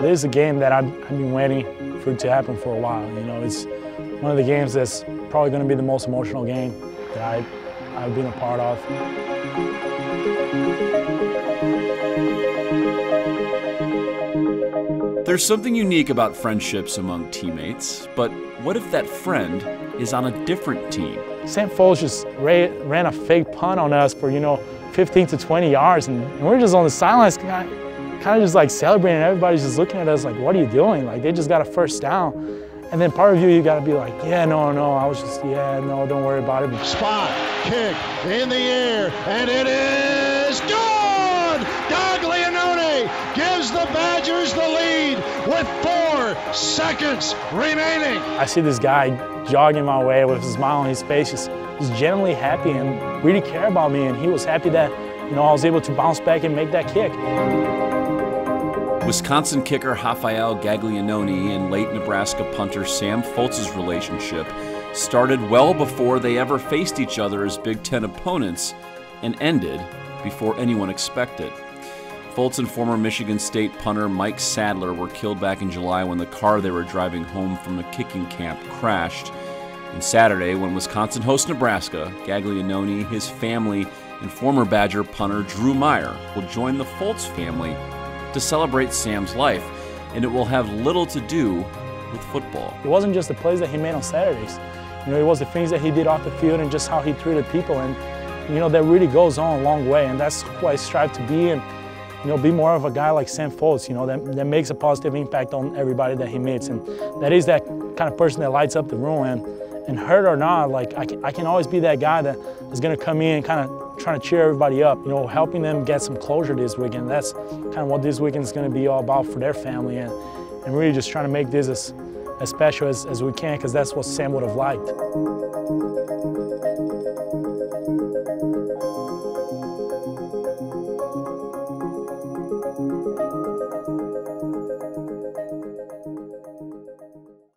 This is a game that I've, I've been waiting for it to happen for a while. You know, it's one of the games that's probably going to be the most emotional game that I, I've been a part of. There's something unique about friendships among teammates, but what if that friend is on a different team? Sam Foltz just ran a fake punt on us for, you know, 15 to 20 yards, and, and we're just on the sidelines kind of just like celebrating. Everybody's just looking at us like, what are you doing? Like, they just got a first down. And then part of you, you got to be like, yeah, no, no, I was just, yeah, no, don't worry about it. Spot, kick, in the air, and it is good! Gaglianone gives the Badgers the lead with four seconds remaining. I see this guy jogging my way with a smile on his face, just, just genuinely happy and really care about me. And he was happy that, you know, I was able to bounce back and make that kick. Wisconsin kicker Rafael Gaglianone and late Nebraska punter Sam Foltz's relationship started well before they ever faced each other as Big Ten opponents and ended before anyone expected. Foltz and former Michigan State punter Mike Sadler were killed back in July when the car they were driving home from a kicking camp crashed. And Saturday, when Wisconsin hosts Nebraska, Gaglianone, his family, and former Badger punter Drew Meyer will join the Foltz family to celebrate Sam's life, and it will have little to do with football. It wasn't just the plays that he made on Saturdays. You know, it was the things that he did off the field and just how he treated people. And, you know, that really goes on a long way, and that's who I strive to be. And, you know, be more of a guy like Sam Foltz, you know, that, that makes a positive impact on everybody that he meets. And that is that kind of person that lights up the room. And, and hurt or not, like I can, I can always be that guy that is going to come in and kind of trying to cheer everybody up, you know, helping them get some closure this weekend. That's kind of what this weekend is going to be all about for their family and, and really just trying to make this as, as special as, as we can because that's what Sam would have liked.